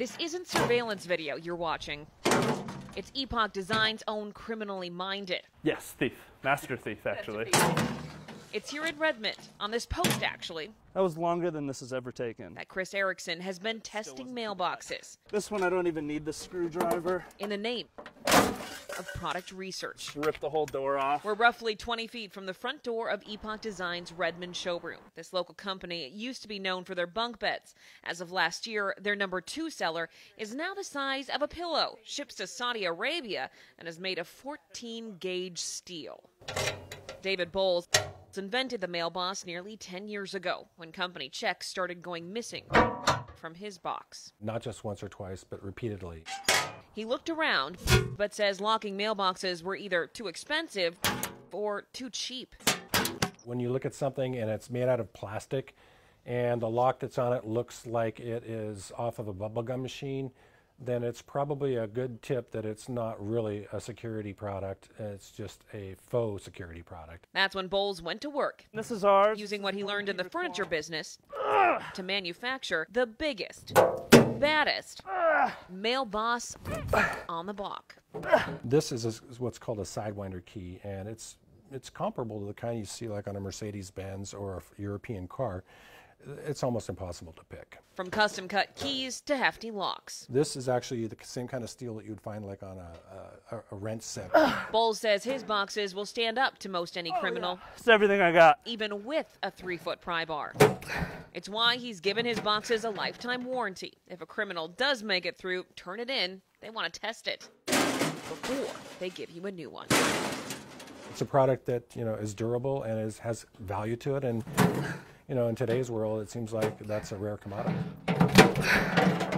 This isn't surveillance video you're watching. It's Epoch Design's own criminally minded. Yes, thief. Master thief, actually. It's here in Redmond, on this post actually, That was longer than this has ever taken. that Chris Erickson has been testing mailboxes This one, I don't even need the screwdriver. in the name of product research. Rip the whole door off. We're roughly 20 feet from the front door of Epoch Design's Redmond showroom. This local company used to be known for their bunk beds. As of last year, their number two seller is now the size of a pillow, ships to Saudi Arabia, and is made of 14 gauge steel. David Bowles invented the mailbox nearly 10 years ago when company checks started going missing from his box. not just once or twice, but repeatedly. He looked around, but says locking mailboxes were either too expensive or too cheap. When you look at something and it's made out of plastic and the lock that's on it looks like it is off of a bubblegum machine, then it's probably a good tip that it's not really a security product. It's just a faux security product. That's when Bowles went to work, This is ours. using what he learned in the furniture business to manufacture the biggest, baddest mail boss on the block. This is, a, is what's called a sidewinder key, and it's it's comparable to the kind you see like on a Mercedes Benz or a European car. It's almost impossible to pick. From custom cut keys to hefty locks. This is actually the same kind of steel that you'd find like on a, a, a rent set. Bowles says his boxes will stand up to most any oh, criminal, It's everything I got. even with a three foot pry bar. It's why he's given his boxes a lifetime warranty. If a criminal does make it through, turn it in, they want to test it before they give you a new one. It's a product that you know is durable and is, has value to it, and you know in today's world, it seems like that's a rare commodity.